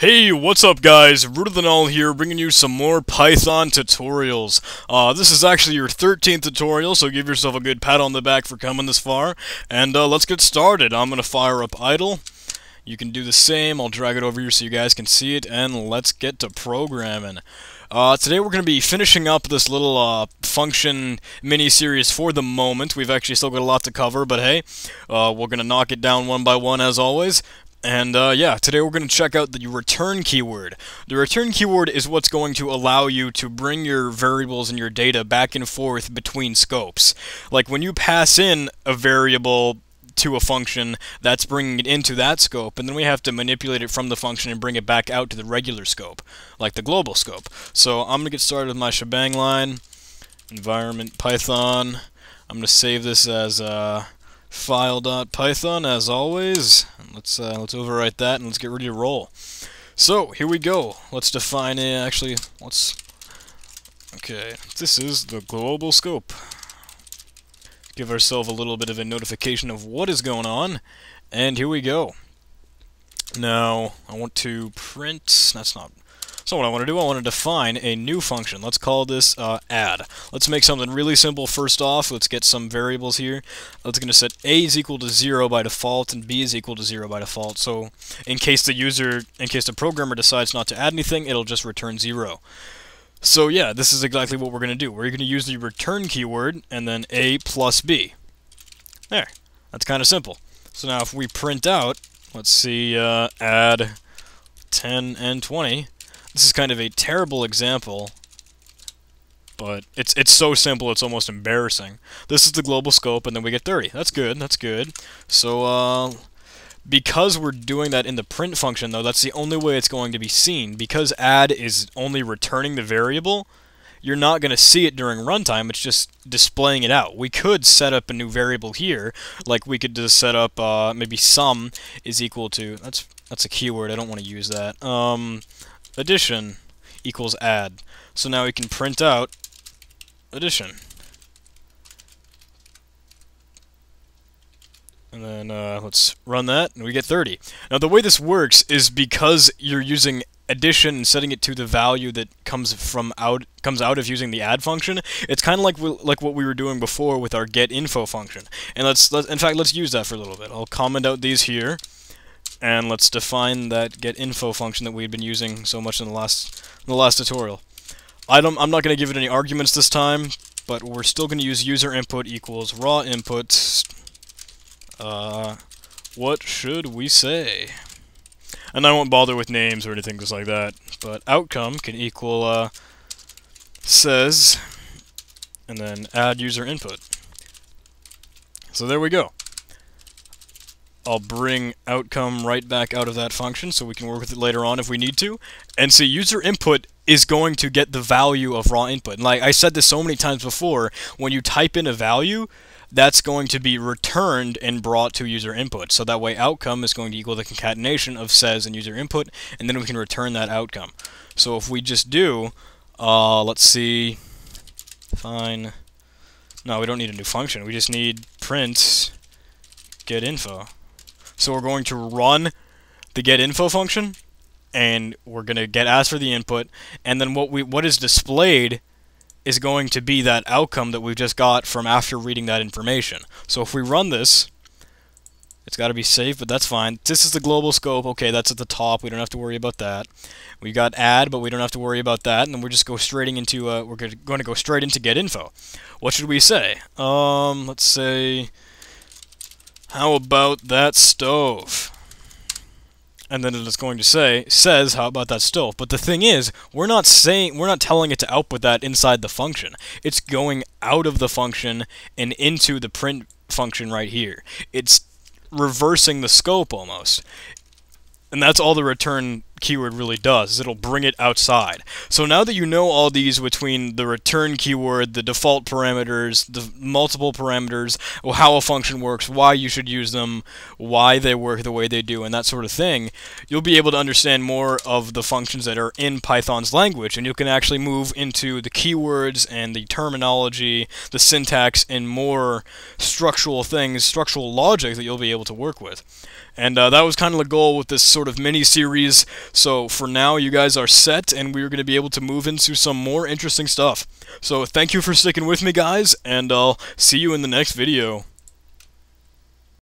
Hey, what's up guys? Root of the Null here, bringing you some more Python tutorials. Uh, this is actually your 13th tutorial, so give yourself a good pat on the back for coming this far. And uh, let's get started. I'm going to fire up idle. You can do the same. I'll drag it over here so you guys can see it, and let's get to programming. Uh, today we're going to be finishing up this little uh, function mini-series for the moment. We've actually still got a lot to cover, but hey, uh, we're going to knock it down one by one as always. And uh, yeah, today we're going to check out the return keyword. The return keyword is what's going to allow you to bring your variables and your data back and forth between scopes. Like when you pass in a variable to a function, that's bringing it into that scope, and then we have to manipulate it from the function and bring it back out to the regular scope, like the global scope. So I'm going to get started with my shebang line, environment python. I'm going to save this as... Uh, file.python as always. Let's uh, let's overwrite that and let's get ready to roll. So here we go. Let's define it. Actually, let's. Okay, this is the global scope. Give ourselves a little bit of a notification of what is going on, and here we go. Now I want to print. That's not so what I want to do, I want to define a new function. Let's call this uh, add. Let's make something really simple first off. Let's get some variables here. Let's going to set a is equal to 0 by default and b is equal to 0 by default. So in case the user, in case the programmer decides not to add anything, it'll just return 0. So yeah, this is exactly what we're going to do. We're going to use the return keyword and then a plus b. There. That's kind of simple. So now if we print out, let's see, uh, add 10 and 20, this is kind of a terrible example, but it's it's so simple it's almost embarrassing. This is the global scope, and then we get 30. That's good, that's good. So, uh, because we're doing that in the print function, though, that's the only way it's going to be seen. Because add is only returning the variable, you're not going to see it during runtime, it's just displaying it out. We could set up a new variable here, like we could just set up uh, maybe sum is equal to, that's that's a keyword, I don't want to use that. Um, addition equals add. So now we can print out addition. And then uh, let's run that, and we get 30. Now the way this works is because you're using addition and setting it to the value that comes from out comes out of using the add function. It's kind of like we, like what we were doing before with our get info function. And let's, let's in fact let's use that for a little bit. I'll comment out these here. And let's define that get info function that we've been using so much in the last in the last tutorial. I don't, I'm not going to give it any arguments this time, but we're still going to use user input equals raw input. Uh, what should we say? And I won't bother with names or anything just like that, but outcome can equal uh, says, and then add user input. So there we go. I'll bring outcome right back out of that function so we can work with it later on if we need to. And so user input is going to get the value of raw input. And like I said this so many times before, when you type in a value, that's going to be returned and brought to user input. So that way outcome is going to equal the concatenation of says and user input, and then we can return that outcome. So if we just do, uh, let's see, fine, no, we don't need a new function. We just need print get info. So we're going to run the get info function, and we're going to get asked for the input, and then what we what is displayed is going to be that outcome that we've just got from after reading that information. So if we run this, it's got to be safe, but that's fine. This is the global scope. Okay, that's at the top. We don't have to worry about that. We got add, but we don't have to worry about that. And then we're just go straight into uh, we're going to go straight into get info. What should we say? Um, let's say how about that stove? And then it's going to say, says, how about that stove? But the thing is, we're not saying, we're not telling it to output that inside the function. It's going out of the function and into the print function right here. It's reversing the scope almost. And that's all the return keyword really does, is it'll bring it outside. So now that you know all these between the return keyword, the default parameters, the multiple parameters, how a function works, why you should use them, why they work the way they do, and that sort of thing, you'll be able to understand more of the functions that are in Python's language, and you can actually move into the keywords and the terminology, the syntax, and more structural things, structural logic that you'll be able to work with. And uh, that was kind of the goal with this sort of mini-series So for now, you guys are set, and we're going to be able to move into some more interesting stuff. So thank you for sticking with me, guys, and I'll see you in the next video.